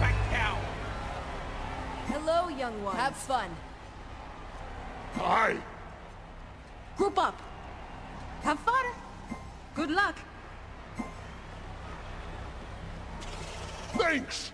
back down. Hello, young one. Have fun. Hi. Group up. Have fun. Good luck. Thanks.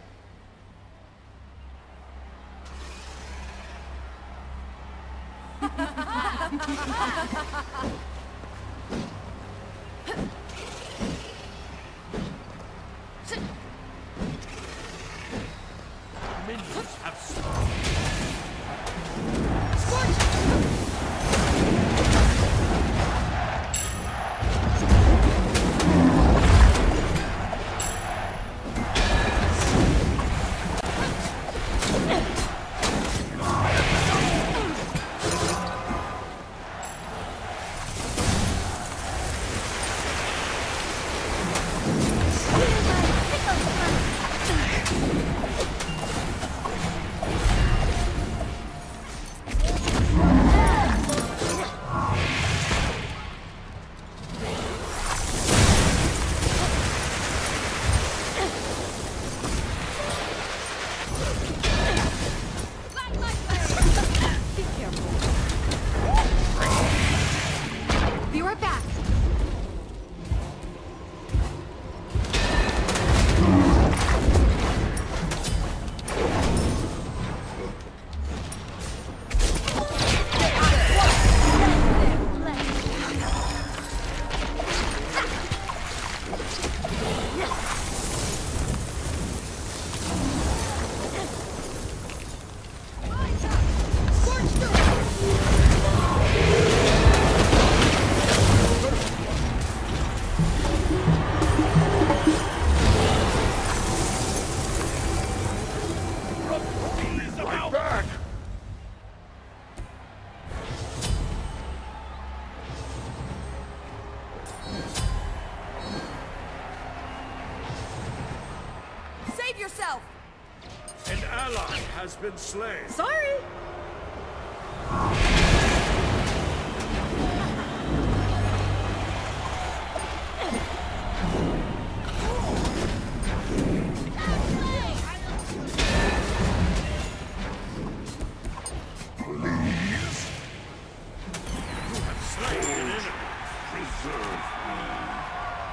has been slain. Sorry.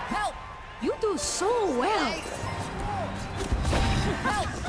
Help! You do so well! Help!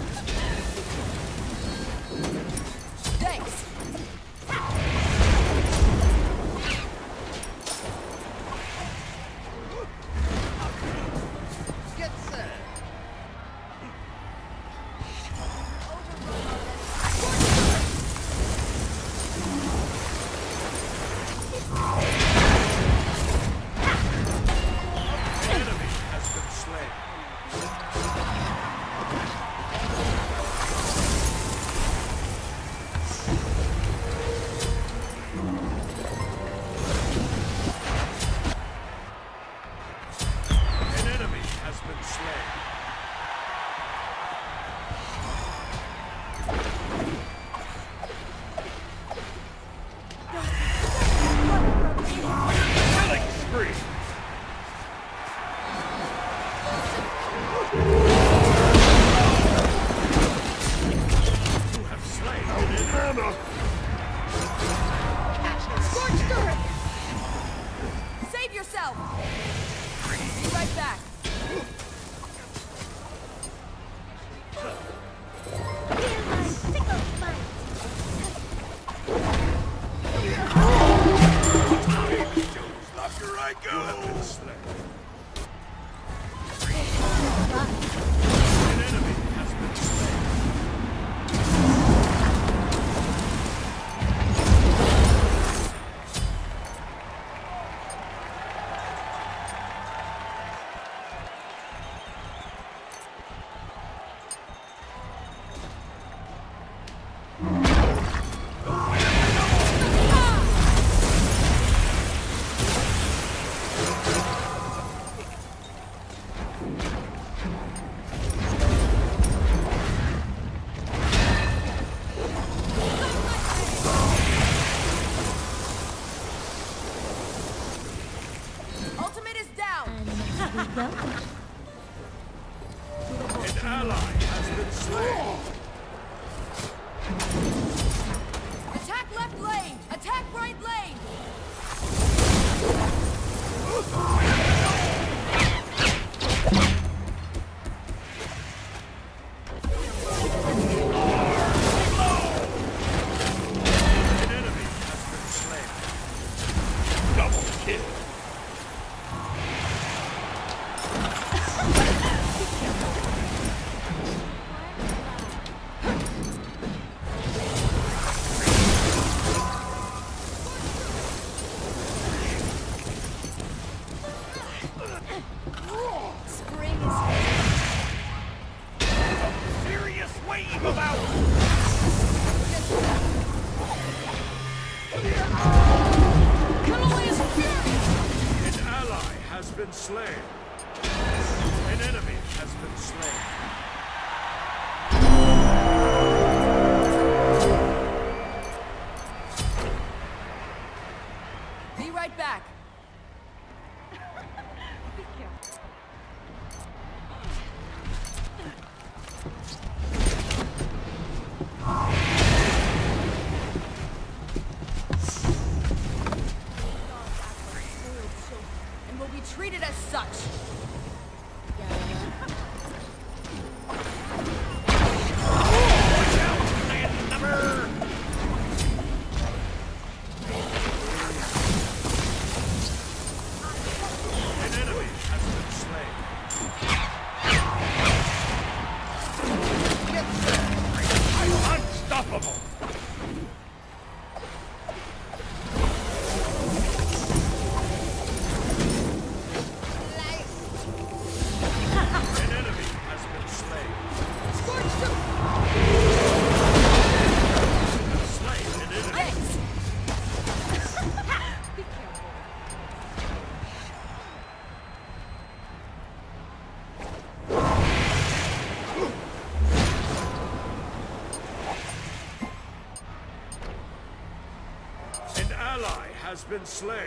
has been slain.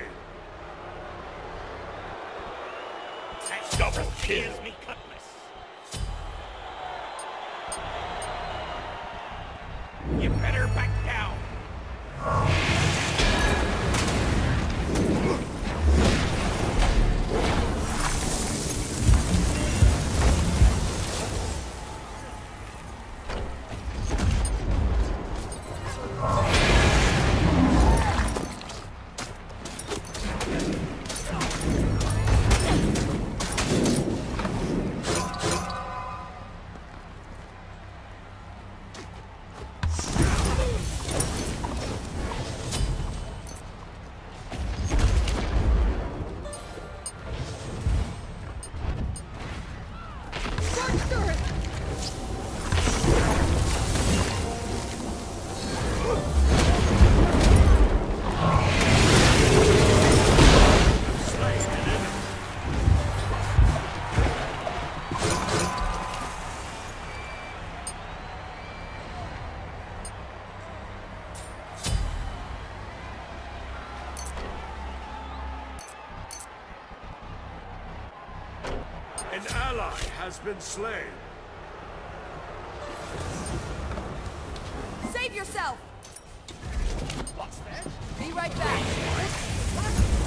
Double kill. You better back down. has been slain. Save yourself! What's that? Be right back.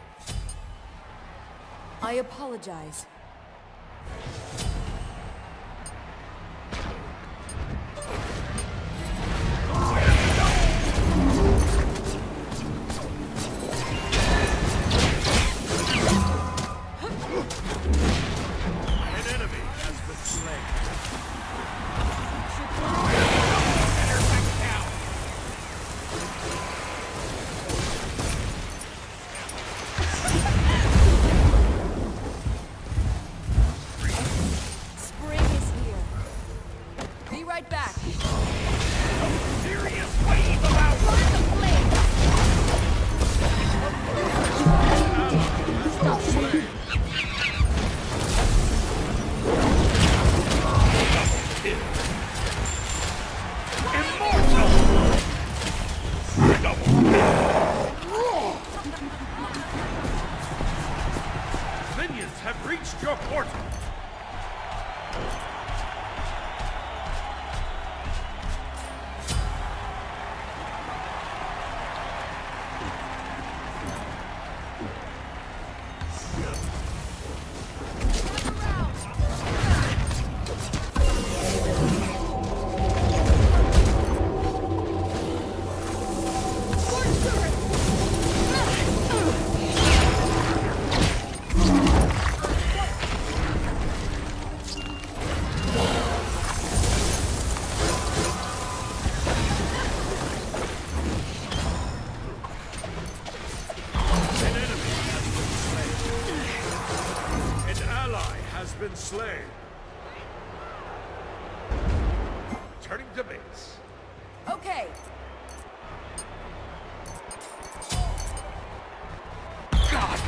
I apologize.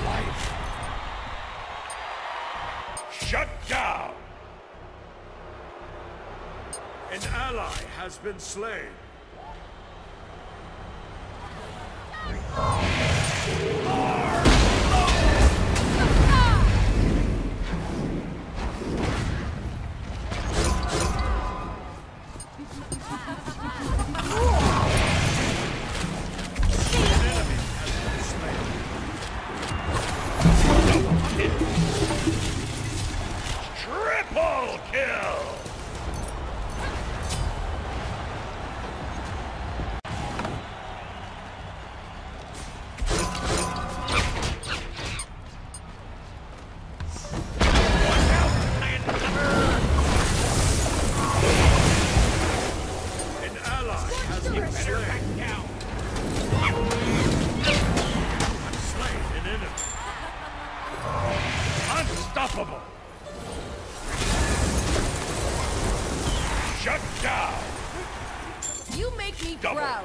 life. Shut down! An ally has been slain.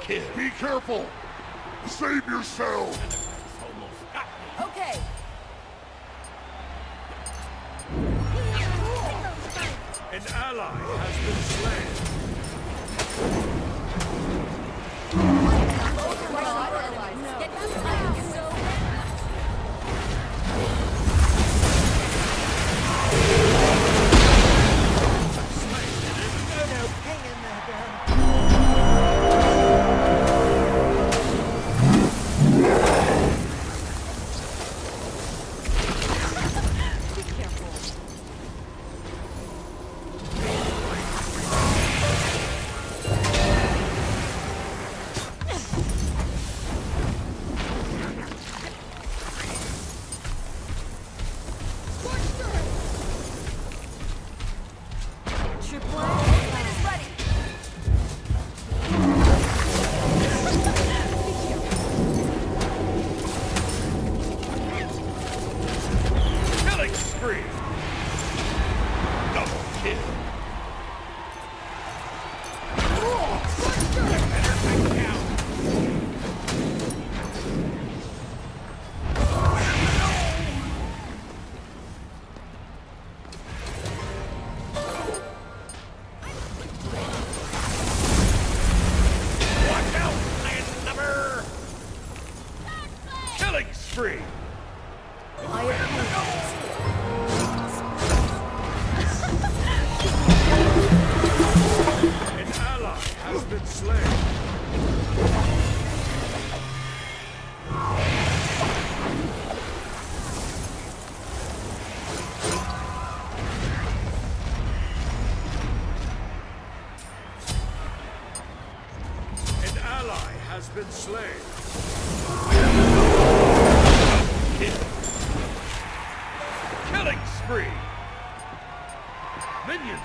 kid. Be careful. Save yourself. Okay. An ally free.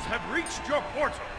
have reached your portal.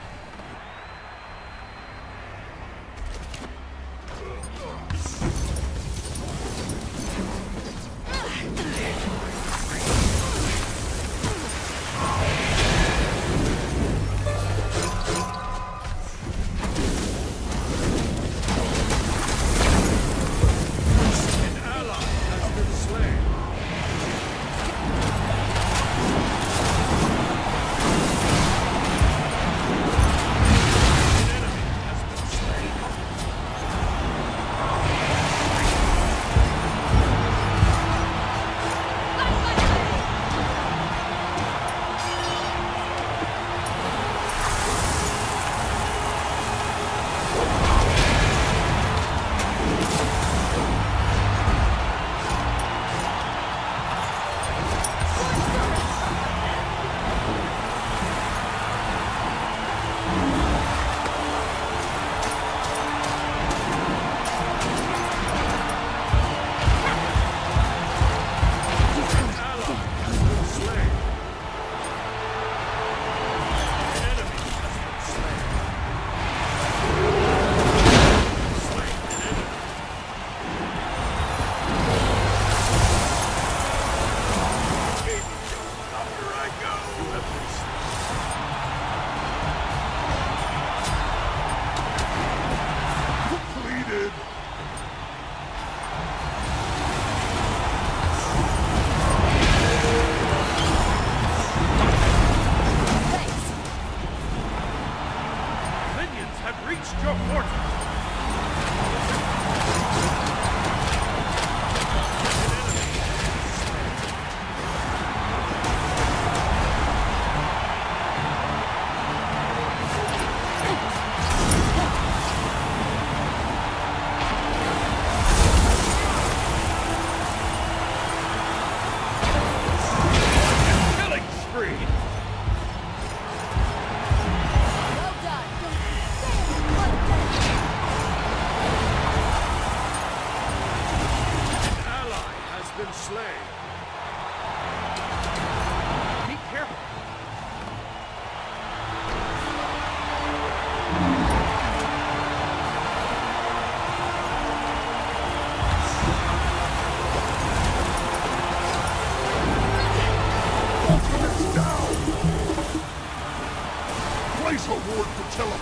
Toward the teleport.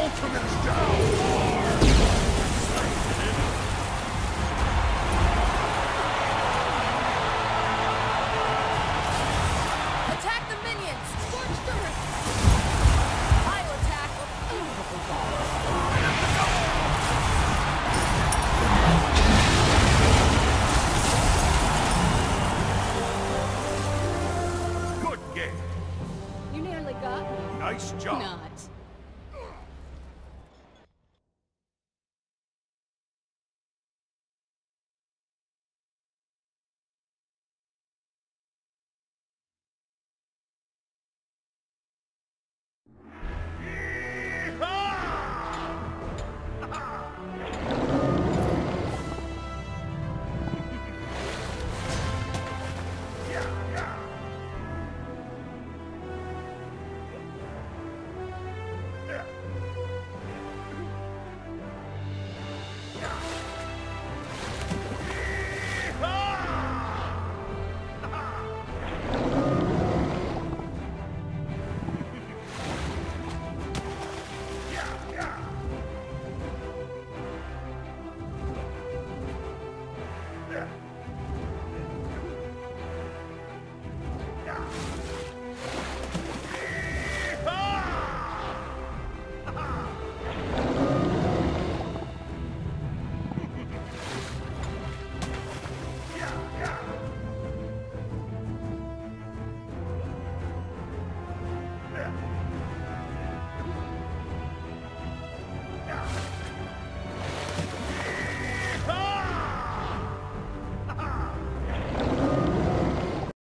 Ultimate is down!